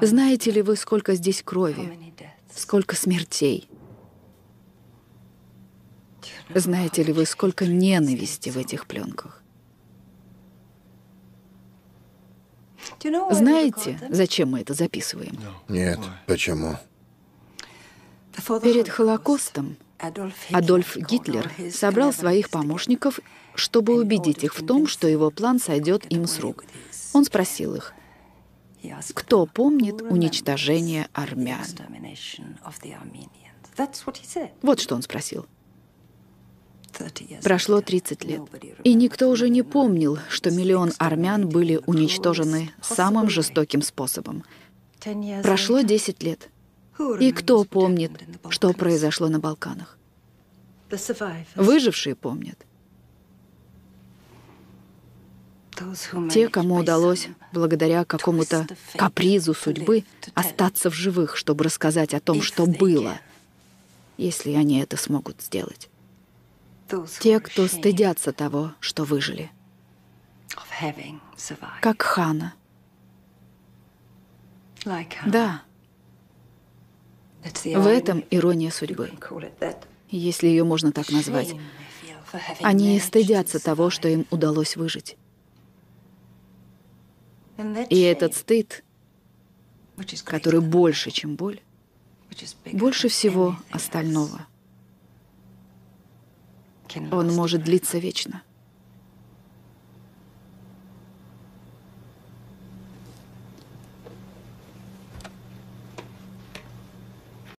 Знаете ли вы, сколько здесь крови, сколько смертей? Знаете ли вы, сколько ненависти в этих пленках? Знаете, зачем мы это записываем? Нет, почему? Перед Холокостом Адольф Гитлер собрал своих помощников, чтобы убедить их в том, что его план сойдет им с рук. Он спросил их, кто помнит уничтожение армян? Вот что он спросил. Прошло 30 лет, и никто уже не помнил, что миллион армян были уничтожены самым жестоким способом. Прошло 10 лет, и кто помнит, что произошло на Балканах? Выжившие помнят. Те, кому удалось, благодаря какому-то капризу судьбы, остаться в живых, чтобы рассказать о том, что было, если они это смогут сделать. Те, кто стыдятся того, что выжили. Как Хана. Да. В этом ирония судьбы, если ее можно так назвать. Они стыдятся того, что им удалось выжить. И этот стыд, который больше, чем боль, больше всего остального — он может длиться вечно.